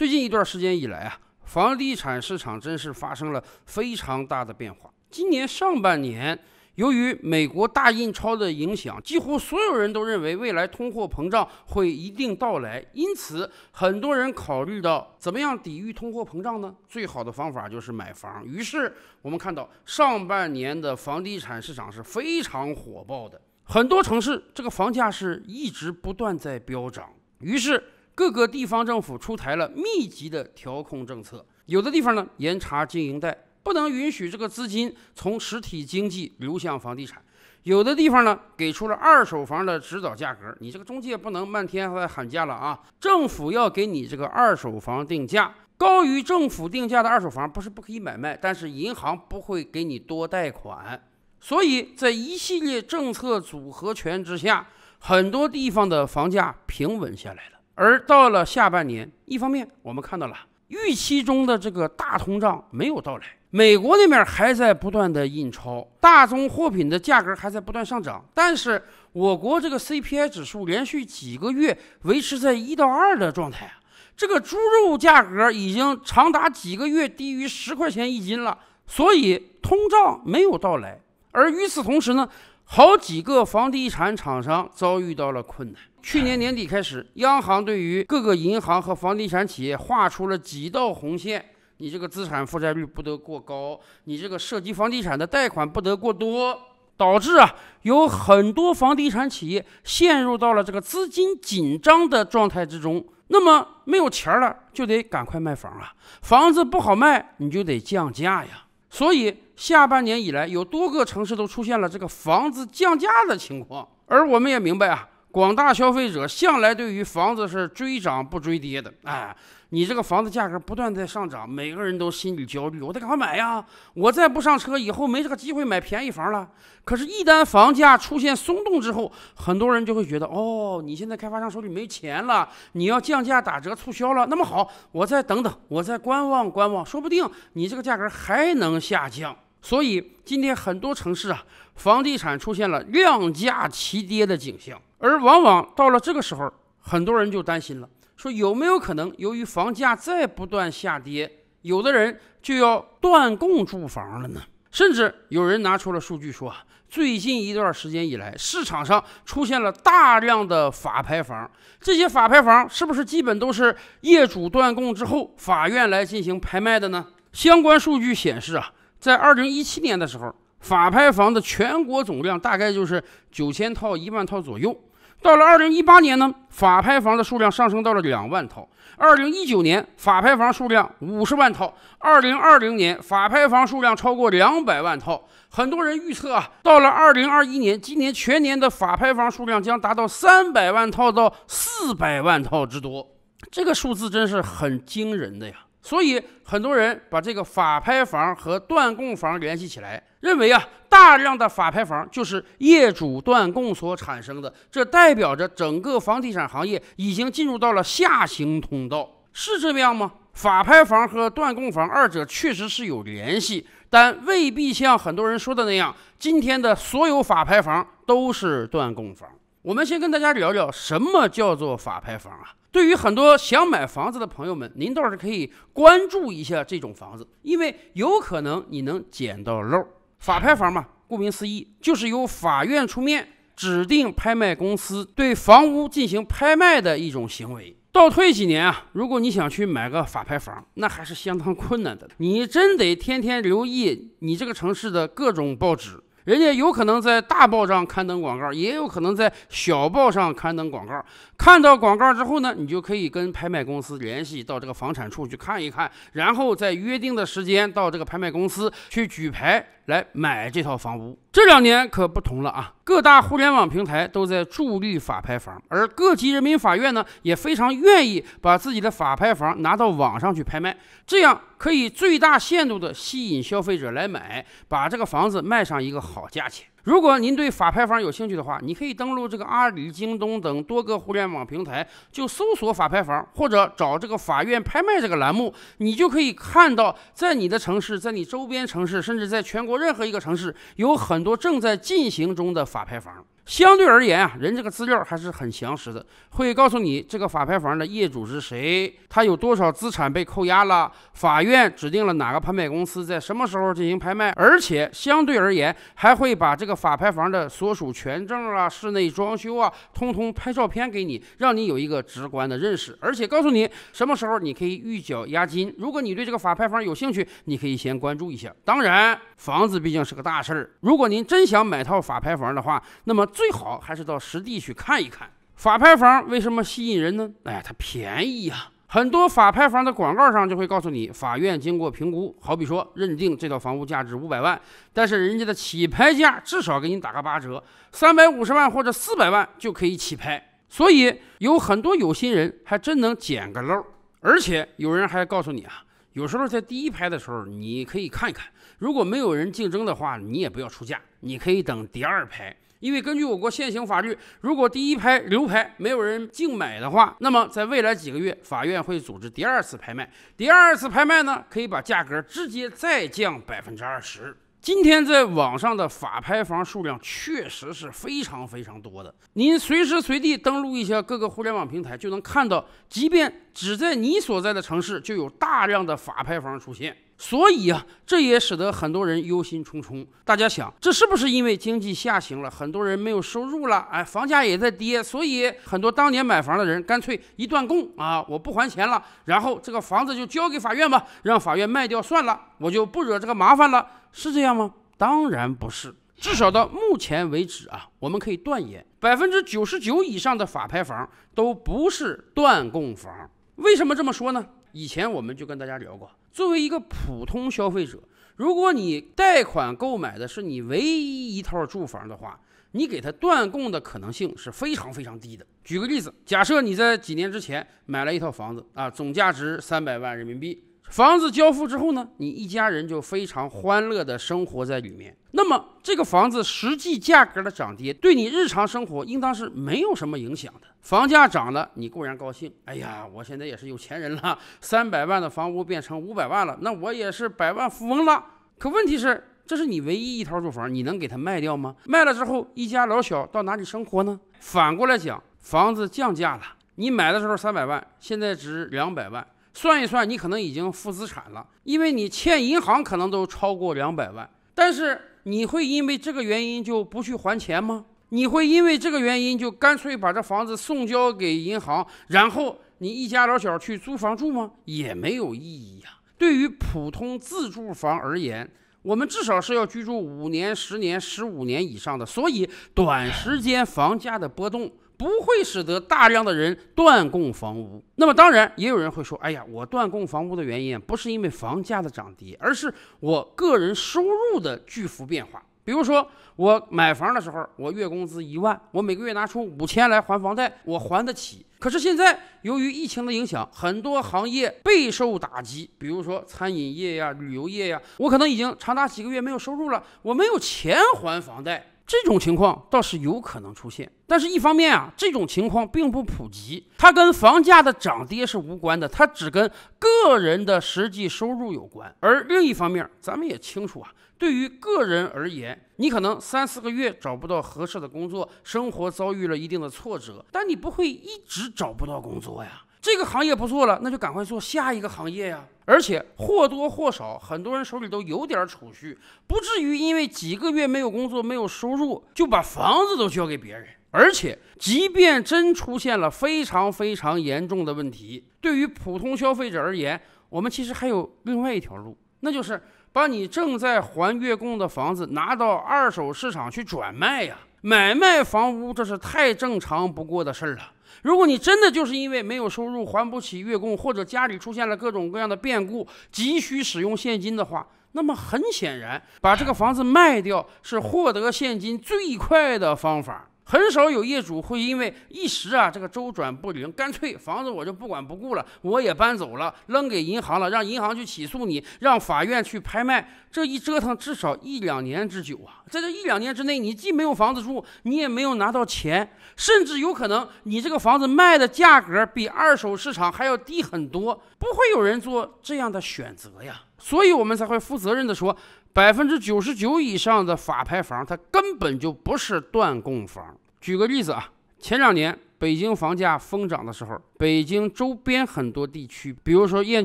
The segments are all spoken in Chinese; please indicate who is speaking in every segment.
Speaker 1: 最近一段时间以来啊，房地产市场真是发生了非常大的变化。今年上半年，由于美国大印钞的影响，几乎所有人都认为未来通货膨胀会一定到来，因此很多人考虑到怎么样抵御通货膨胀呢？最好的方法就是买房。于是我们看到上半年的房地产市场是非常火爆的，很多城市这个房价是一直不断在飙涨。于是各个地方政府出台了密集的调控政策，有的地方呢严查经营贷。不能允许这个资金从实体经济流向房地产。有的地方呢，给出了二手房的指导价格，你这个中介不能漫天在喊价了啊！政府要给你这个二手房定价，高于政府定价的二手房不是不可以买卖，但是银行不会给你多贷款。所以在一系列政策组合拳之下，很多地方的房价平稳下来了。而到了下半年，一方面我们看到了预期中的这个大通胀没有到来。美国那边还在不断的印钞，大宗货品的价格还在不断上涨，但是我国这个 CPI 指数连续几个月维持在一到二的状态啊，这个猪肉价格已经长达几个月低于十块钱一斤了，所以通胀没有到来。而与此同时呢，好几个房地产厂商遭遇到了困难。去年年底开始，央行对于各个银行和房地产企业画出了几道红线。你这个资产负债率不得过高，你这个涉及房地产的贷款不得过多，导致啊有很多房地产企业陷入到了这个资金紧张的状态之中。那么没有钱了，就得赶快卖房啊，房子不好卖，你就得降价呀。所以下半年以来，有多个城市都出现了这个房子降价的情况。而我们也明白啊，广大消费者向来对于房子是追涨不追跌的，哎。你这个房子价格不断在上涨，每个人都心里焦虑，我得赶快买呀！我再不上车，以后没这个机会买便宜房了。可是，一旦房价出现松动之后，很多人就会觉得，哦，你现在开发商手里没钱了，你要降价打折促销了。那么好，我再等等，我再观望观望，说不定你这个价格还能下降。所以，今天很多城市啊，房地产出现了量价齐跌的景象，而往往到了这个时候，很多人就担心了。说有没有可能，由于房价在不断下跌，有的人就要断供住房了呢？甚至有人拿出了数据说啊，最近一段时间以来，市场上出现了大量的法拍房。这些法拍房是不是基本都是业主断供之后，法院来进行拍卖的呢？相关数据显示啊，在二零一七年的时候，法拍房的全国总量大概就是九千套、一万套左右。到了二零一八年呢，法拍房的数量上升到了两万套。二零一九年，法拍房数量五十万套。二零二零年，法拍房数量超过两百万套。很多人预测啊，到了二零二一年，今年全年的法拍房数量将达到三百万套到四百万套之多。这个数字真是很惊人的呀。所以很多人把这个法拍房和断供房联系起来，认为啊，大量的法拍房就是业主断供所产生的，这代表着整个房地产行业已经进入到了下行通道，是这样吗？法拍房和断供房二者确实是有联系，但未必像很多人说的那样，今天的所有法拍房都是断供房。我们先跟大家聊聊什么叫做法拍房啊？对于很多想买房子的朋友们，您倒是可以关注一下这种房子，因为有可能你能捡到漏。法拍房嘛，顾名思义，就是由法院出面指定拍卖公司对房屋进行拍卖的一种行为。倒退几年啊，如果你想去买个法拍房，那还是相当困难的，你真得天天留意你这个城市的各种报纸。人家有可能在大报上刊登广告，也有可能在小报上刊登广告。看到广告之后呢，你就可以跟拍卖公司联系，到这个房产处去看一看，然后在约定的时间到这个拍卖公司去举牌来买这套房屋。这两年可不同了啊，各大互联网平台都在助力法拍房，而各级人民法院呢也非常愿意把自己的法拍房拿到网上去拍卖，这样可以最大限度的吸引消费者来买，把这个房子卖上一个好价钱。如果您对法拍房有兴趣的话，你可以登录这个阿里、京东等多个互联网平台，就搜索法拍房，或者找这个法院拍卖这个栏目，你就可以看到，在你的城市，在你周边城市，甚至在全国任何一个城市，有很多正在进行中的法拍房。相对而言啊，人这个资料还是很详实的，会告诉你这个法拍房的业主是谁，他有多少资产被扣押了，法院指定了哪个拍卖公司在什么时候进行拍卖，而且相对而言还会把这个法拍房的所属权证啊、室内装修啊，通通拍照片给你，让你有一个直观的认识，而且告诉你什么时候你可以预缴押金。如果你对这个法拍房有兴趣，你可以先关注一下。当然，房子毕竟是个大事儿，如果您真想买套法拍房的话，那么最好还是到实地去看一看。法拍房为什么吸引人呢？哎呀，它便宜呀！很多法拍房的广告上就会告诉你，法院经过评估，好比说认定这套房屋价值五百万，但是人家的起拍价至少给你打个八折，三百五十万或者四百万就可以起拍。所以有很多有心人还真能捡个漏，而且有人还告诉你啊，有时候在第一排的时候你可以看一看，如果没有人竞争的话，你也不要出价，你可以等第二拍。因为根据我国现行法律，如果第一拍流拍没有人竞买的话，那么在未来几个月，法院会组织第二次拍卖。第二次拍卖呢，可以把价格直接再降百分之二十。今天在网上的法拍房数量确实是非常非常多的，您随时随地登录一下各个互联网平台，就能看到，即便只在你所在的城市，就有大量的法拍房出现。所以啊，这也使得很多人忧心忡忡。大家想，这是不是因为经济下行了，很多人没有收入了？哎，房价也在跌，所以很多当年买房的人干脆一断供啊，我不还钱了，然后这个房子就交给法院吧，让法院卖掉算了，我就不惹这个麻烦了，是这样吗？当然不是。至少到目前为止啊，我们可以断言，百分之九十九以上的法拍房都不是断供房。为什么这么说呢？以前我们就跟大家聊过。作为一个普通消费者，如果你贷款购买的是你唯一一套住房的话，你给他断供的可能性是非常非常低的。举个例子，假设你在几年之前买了一套房子啊，总价值三百万人民币。房子交付之后呢，你一家人就非常欢乐的生活在里面。那么这个房子实际价格的涨跌，对你日常生活应当是没有什么影响的。房价涨了，你固然高兴，哎呀，我现在也是有钱人了，三百万的房屋变成五百万了，那我也是百万富翁了。可问题是，这是你唯一一套住房，你能给它卖掉吗？卖了之后，一家老小到哪里生活呢？反过来讲，房子降价了，你买的时候三百万，现在值两百万。算一算，你可能已经负资产了，因为你欠银行可能都超过两百万。但是你会因为这个原因就不去还钱吗？你会因为这个原因就干脆把这房子送交给银行，然后你一家老小去租房住吗？也没有意义呀。对于普通自住房而言，我们至少是要居住五年、十年、十五年以上的，所以短时间房价的波动。不会使得大量的人断供房屋。那么，当然也有人会说：“哎呀，我断供房屋的原因不是因为房价的涨跌，而是我个人收入的巨幅变化。比如说，我买房的时候，我月工资一万，我每个月拿出五千来还房贷，我还得起。可是现在由于疫情的影响，很多行业备受打击，比如说餐饮业呀、旅游业呀，我可能已经长达几个月没有收入了，我没有钱还房贷。”这种情况倒是有可能出现，但是一方面啊，这种情况并不普及，它跟房价的涨跌是无关的，它只跟个人的实际收入有关。而另一方面，咱们也清楚啊，对于个人而言，你可能三四个月找不到合适的工作，生活遭遇了一定的挫折，但你不会一直找不到工作呀。这个行业不做了，那就赶快做下一个行业呀！而且或多或少，很多人手里都有点储蓄，不至于因为几个月没有工作、没有收入，就把房子都交给别人。而且，即便真出现了非常非常严重的问题，对于普通消费者而言，我们其实还有另外一条路，那就是把你正在还月供的房子拿到二手市场去转卖呀！买卖房屋，这是太正常不过的事儿了。如果你真的就是因为没有收入还不起月供，或者家里出现了各种各样的变故，急需使用现金的话，那么很显然，把这个房子卖掉是获得现金最快的方法。很少有业主会因为一时啊这个周转不灵，干脆房子我就不管不顾了，我也搬走了，扔给银行了，让银行去起诉你，让法院去拍卖。这一折腾至少一两年之久啊！在这一两年之内，你既没有房子住，你也没有拿到钱，甚至有可能你这个房子卖的价格比二手市场还要低很多。不会有人做这样的选择呀！所以我们才会负责任的说，百分之九十九以上的法拍房，它根本就不是断供房。举个例子啊，前两年北京房价疯涨的时候，北京周边很多地区，比如说燕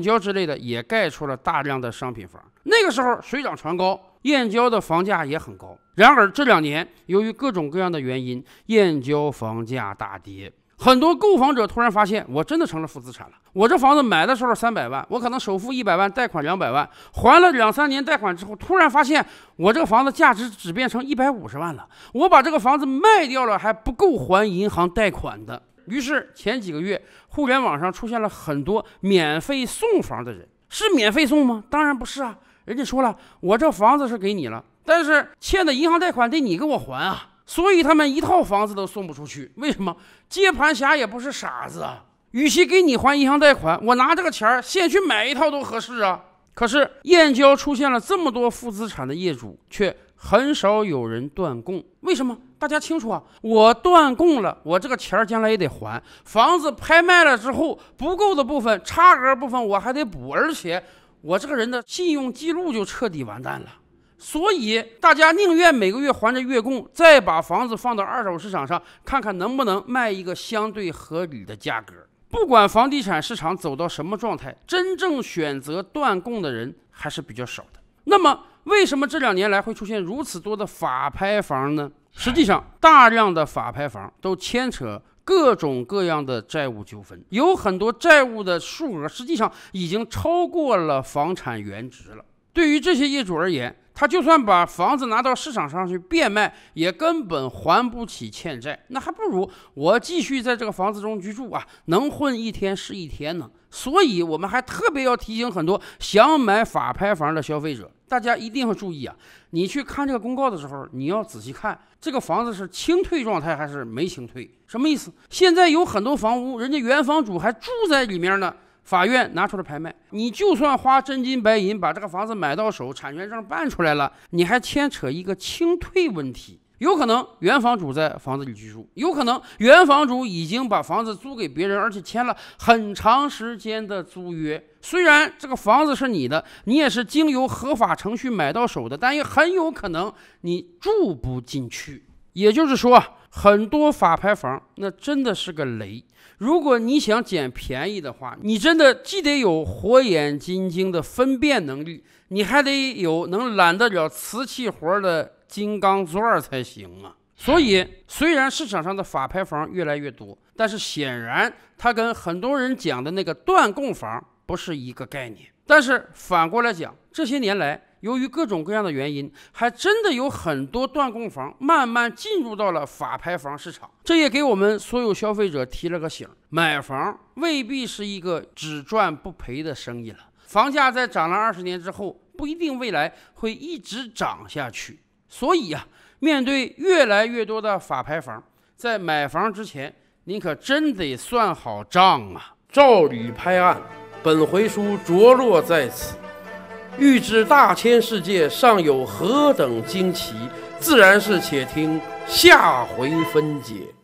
Speaker 1: 郊之类的，也盖出了大量的商品房。那个时候水涨船高，燕郊的房价也很高。然而这两年，由于各种各样的原因，燕郊房价大跌。很多购房者突然发现，我真的成了负资产了。我这房子买的时候三百万，我可能首付一百万，贷款两百万，还了两三年贷款之后，突然发现我这个房子价值只变成一百五十万了。我把这个房子卖掉了，还不够还银行贷款的。于是前几个月，互联网上出现了很多免费送房的人，是免费送吗？当然不是啊，人家说了，我这房子是给你了，但是欠的银行贷款得你给我还啊。所以他们一套房子都送不出去，为什么？接盘侠也不是傻子啊，与其给你还银行贷款，我拿这个钱儿先去买一套都合适啊。可是燕郊出现了这么多负资产的业主，却很少有人断供，为什么？大家清楚啊，我断供了，我这个钱儿将来也得还。房子拍卖了之后，不够的部分、差额部分我还得补，而且我这个人的信用记录就彻底完蛋了。所以大家宁愿每个月还着月供，再把房子放到二手市场上，看看能不能卖一个相对合理的价格。不管房地产市场走到什么状态，真正选择断供的人还是比较少的。那么，为什么这两年来会出现如此多的法拍房呢？实际上，大量的法拍房都牵扯各种各样的债务纠纷，有很多债务的数额实际上已经超过了房产原值了。对于这些业主而言，他就算把房子拿到市场上去变卖，也根本还不起欠债，那还不如我继续在这个房子中居住啊，能混一天是一天呢。所以，我们还特别要提醒很多想买法拍房的消费者，大家一定要注意啊！你去看这个公告的时候，你要仔细看这个房子是清退状态还是没清退，什么意思？现在有很多房屋，人家原房主还住在里面呢。法院拿出来拍卖，你就算花真金白银把这个房子买到手，产权证办出来了，你还牵扯一个清退问题。有可能原房主在房子里居住，有可能原房主已经把房子租给别人，而且签了很长时间的租约。虽然这个房子是你的，你也是经由合法程序买到手的，但也很有可能你住不进去。也就是说，很多法拍房那真的是个雷。如果你想捡便宜的话，你真的既得有火眼金睛的分辨能力，你还得有能揽得了瓷器活的金刚钻才行啊。所以，虽然市场上的法拍房越来越多，但是显然它跟很多人讲的那个断供房不是一个概念。但是反过来讲，这些年来，由于各种各样的原因，还真的有很多断供房慢慢进入到了法拍房市场，这也给我们所有消费者提了个醒：买房未必是一个只赚不赔的生意了。房价在涨了二十年之后，不一定未来会一直涨下去。所以呀，面对越来越多的法拍房，在买房之前，您可真得算好账啊！
Speaker 2: 照吕拍案，本回书着落在此。欲知大千世界尚有何等惊奇，自然是且听下回分解。